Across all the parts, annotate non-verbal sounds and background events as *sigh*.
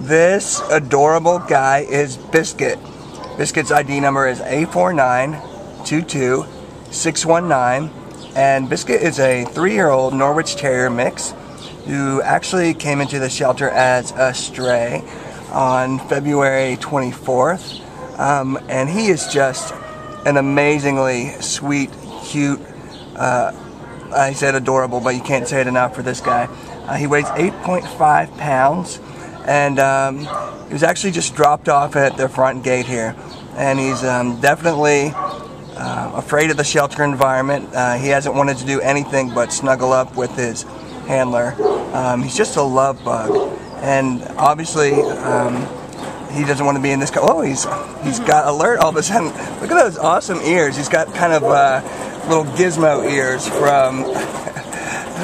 This adorable guy is Bisquit. Bisquit's ID number is A4922619. And Bisquit is a three year old Norwich Terrier mix who actually came into the shelter as a stray on February 24th. Um, and he is just an amazingly sweet, cute, uh, I said adorable, but you can't say it enough for this guy. Uh, he weighs 8.5 pounds, and um, he was actually just dropped off at the front gate here. And he's um, definitely uh, afraid of the shelter environment. Uh, he hasn't wanted to do anything but snuggle up with his handler. Um, he's just a love bug, and obviously um, he doesn't want to be in this. oh, he's he's got alert all of a sudden. Look at those awesome ears. He's got kind of uh, little gizmo ears from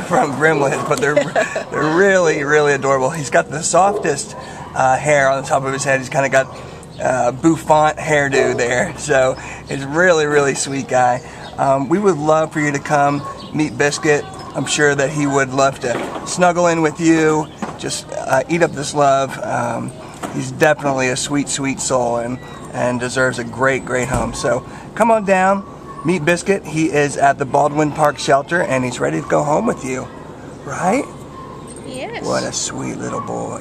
*laughs* from Gremlins, but they're they're really really adorable. He's got the softest uh, hair on the top of his head. He's kind of got uh, bouffant hairdo there, so he's really really sweet guy. Um, we would love for you to come meet Bisquit. I'm sure that he would love to snuggle in with you, just uh, eat up this love. Um, he's definitely a sweet, sweet soul and, and deserves a great, great home. So come on down, meet Bisquit. He is at the Baldwin Park Shelter and he's ready to go home with you. Right? Yes. What a sweet little boy.